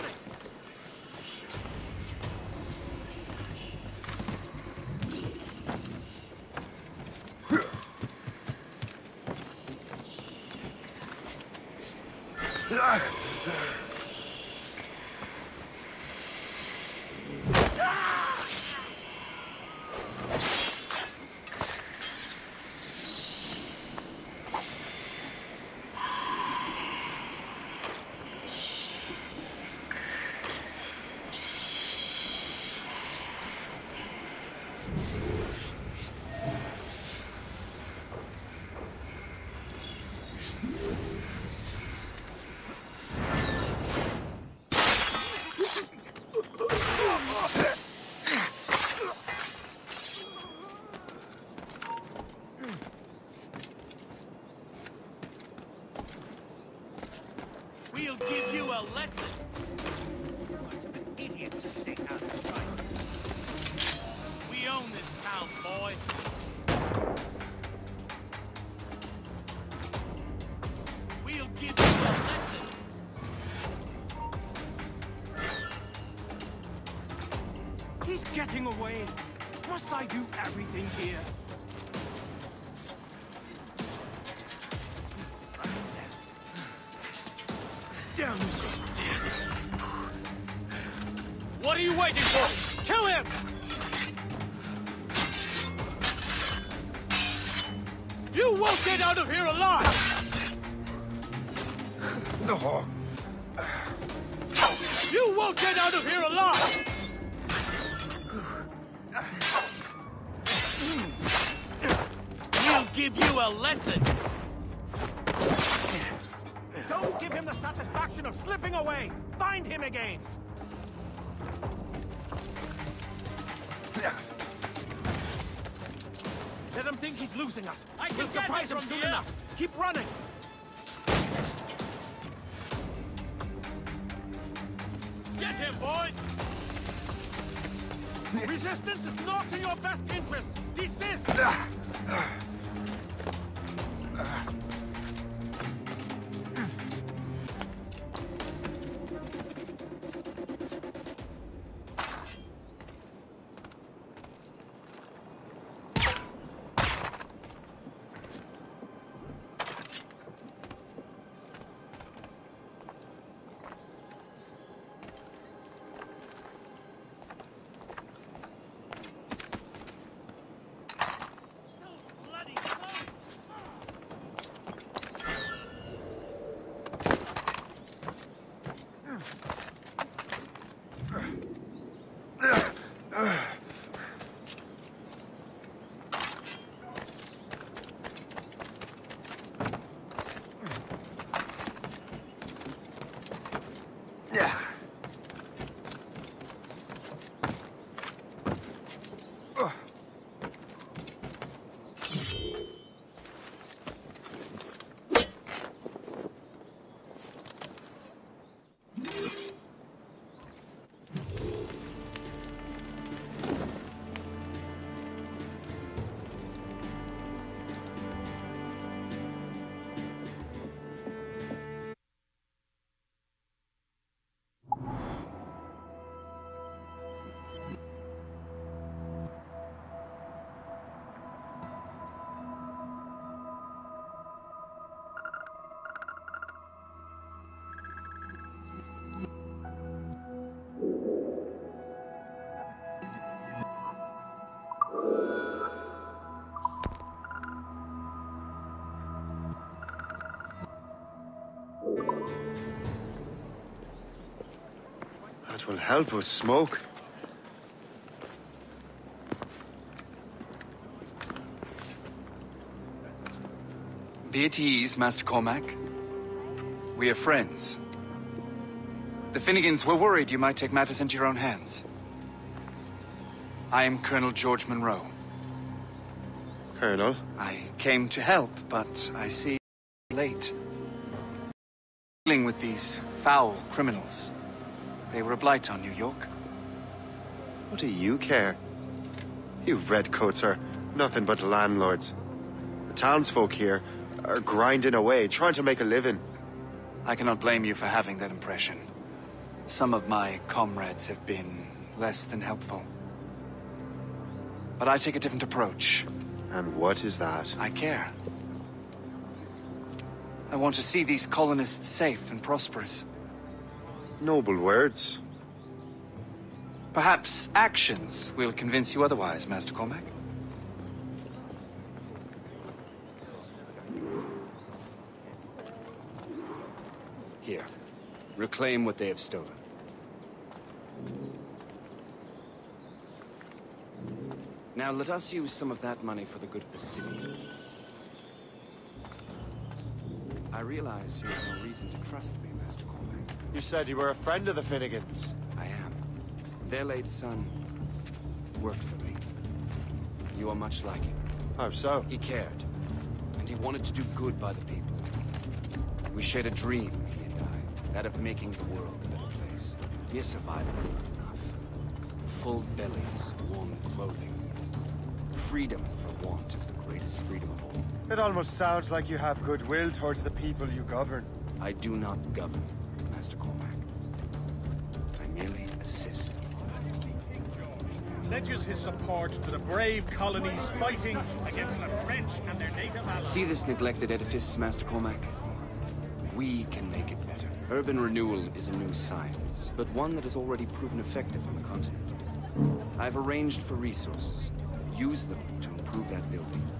coming! We own this town, boy. We'll give you a lesson. He's getting away. Must I do everything here? Down go. What are you waiting for? Kill him! You won't get out of here alive! No. You won't get out of here alive! We'll give you a lesson! Don't give him the satisfaction of slipping away! Find him again! Let him think he's losing us. I can we'll surprise him soon enough. Keep running. Get him, boys! Resistance is not in your best interest. Desist! That will help us smoke. Be at ease, Master Cormac. We are friends. The Finnegans were worried you might take matters into your own hands. I am Colonel George Monro. Colonel, I came to help, but I see late. Dealing with these foul criminals. They were a blight on New York. what do you care? You redcoats are nothing but landlords. The townsfolk here are grinding away, trying to make a living. I cannot blame you for having that impression. Some of my comrades have been less than helpful. But I take a different approach. And what is that? I care. I want to see these colonists safe and prosperous. Noble words. Perhaps actions will convince you otherwise, Master Cormac. Here. Reclaim what they have stolen. Now let us use some of that money for the good of the city. I realize you have no reason to trust me, Master Cormac. You said you were a friend of the Finnegans. I am. Their late son worked for me. You are much like him. How so? He cared, and he wanted to do good by the people. We shared a dream, he and I, that of making the world a better place. Mere survival is not enough. Full bellies, warm clothing. Freedom for want is the greatest freedom of all. It almost sounds like you have goodwill towards the people you govern. I do not govern, Master Cormac. I merely assist. Pledges his support to the brave colonies fighting against the French and their native allies. See this neglected edifice, Master Cormac? We can make it better. Urban renewal is a new science, but one that has already proven effective on the continent. I've arranged for resources. Use them to improve that building.